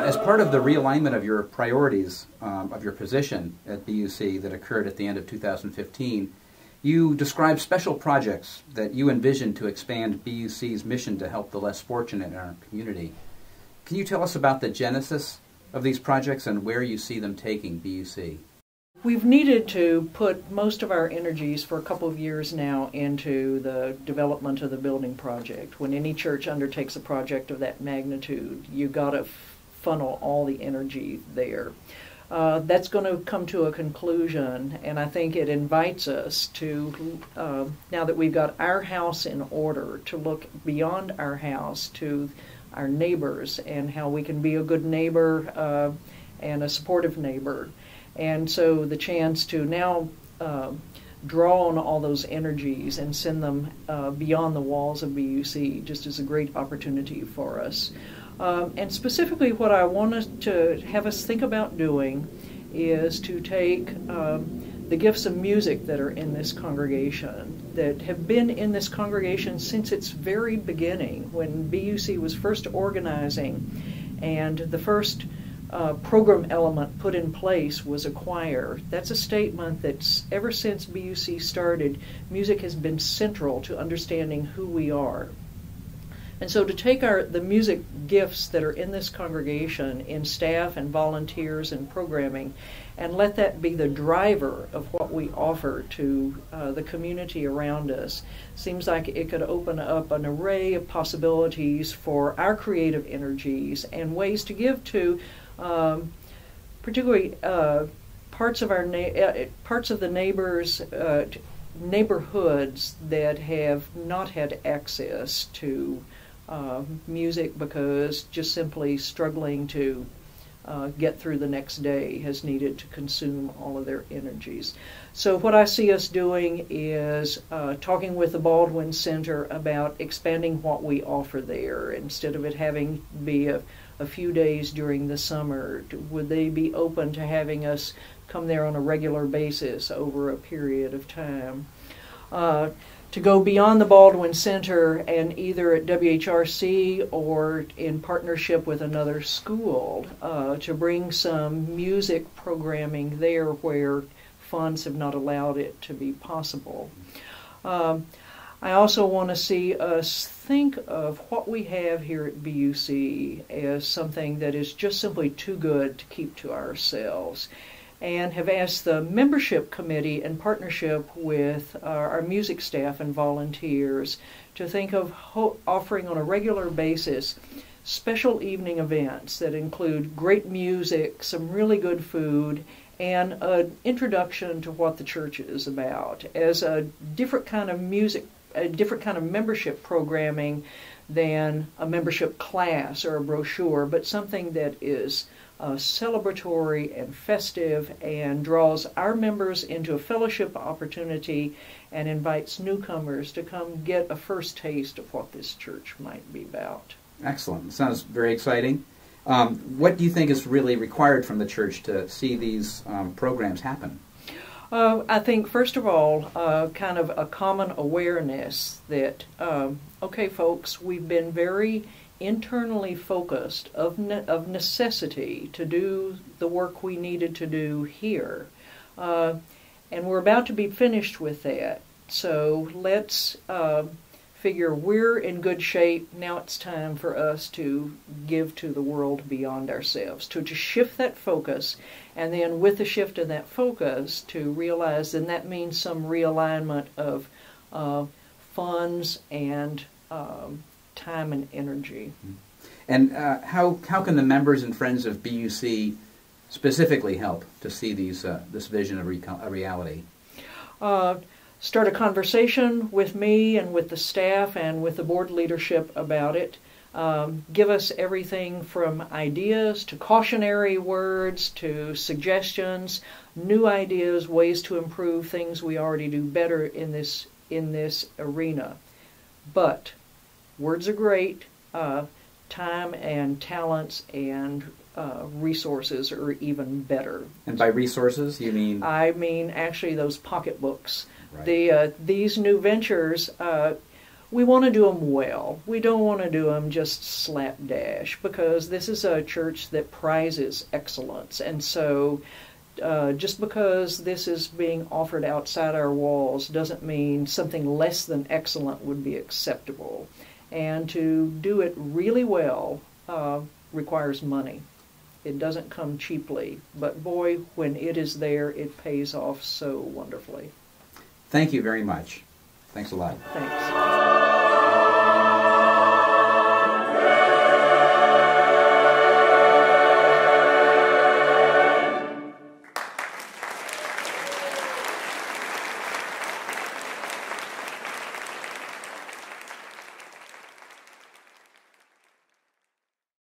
as part of the realignment of your priorities um, of your position at BUC that occurred at the end of 2015, you described special projects that you envisioned to expand BUC's mission to help the less fortunate in our community. Can you tell us about the genesis of these projects and where you see them taking BUC? We've needed to put most of our energies for a couple of years now into the development of the building project. When any church undertakes a project of that magnitude, you got to funnel all the energy there. Uh, that's going to come to a conclusion, and I think it invites us to, uh, now that we've got our house in order, to look beyond our house to our neighbors and how we can be a good neighbor uh, and a supportive neighbor. And so the chance to now uh, draw on all those energies and send them uh, beyond the walls of BUC just is a great opportunity for us. Um, and specifically, what I wanted to have us think about doing is to take um, the gifts of music that are in this congregation, that have been in this congregation since its very beginning, when BUC was first organizing, and the first uh, program element put in place was a choir. That's a statement that's ever since BUC started, music has been central to understanding who we are. And so to take our the music gifts that are in this congregation in staff and volunteers and programming and let that be the driver of what we offer to uh, the community around us seems like it could open up an array of possibilities for our creative energies and ways to give to um, particularly uh, parts of our na- uh, parts of the neighbors uh, neighborhoods that have not had access to uh, music because just simply struggling to uh, get through the next day has needed to consume all of their energies. So, what I see us doing is uh, talking with the Baldwin Center about expanding what we offer there. Instead of it having be a, a few days during the summer, would they be open to having us come there on a regular basis over a period of time? Uh, to go beyond the Baldwin Center and either at WHRC or in partnership with another school uh, to bring some music programming there where funds have not allowed it to be possible. Um, I also want to see us think of what we have here at BUC as something that is just simply too good to keep to ourselves and have asked the membership committee in partnership with our music staff and volunteers to think of offering on a regular basis special evening events that include great music, some really good food, and an introduction to what the church is about. As a different kind of music, a different kind of membership programming than a membership class or a brochure, but something that is uh, celebratory and festive and draws our members into a fellowship opportunity and invites newcomers to come get a first taste of what this church might be about. Excellent. Sounds very exciting. Um, what do you think is really required from the church to see these um, programs happen? Uh, I think, first of all, uh, kind of a common awareness that, um, okay, folks, we've been very internally focused of, ne- of necessity to do the work we needed to do here. Uh, and we're about to be finished with that. So let's uh, figure we're in good shape. Now it's time for us to give to the world beyond ourselves, to, to shift that focus. And then, with the shift of that focus, to realize then that means some realignment of uh, funds and um, time and energy. And uh, how how can the members and friends of BUC specifically help to see these uh, this vision of a reality? Uh, start a conversation with me and with the staff and with the board leadership about it. Um, give us everything from ideas to cautionary words to suggestions, new ideas, ways to improve things we already do better in this in this arena. But words are great. Uh, time and talents and uh, resources are even better. And by resources, you mean? I mean actually those pocketbooks. Right. The uh, these new ventures. Uh, we want to do them well. We don't want to do them just slapdash because this is a church that prizes excellence. And so uh, just because this is being offered outside our walls doesn't mean something less than excellent would be acceptable. And to do it really well uh, requires money. It doesn't come cheaply, but boy, when it is there, it pays off so wonderfully. Thank you very much. Thanks a lot. Thanks.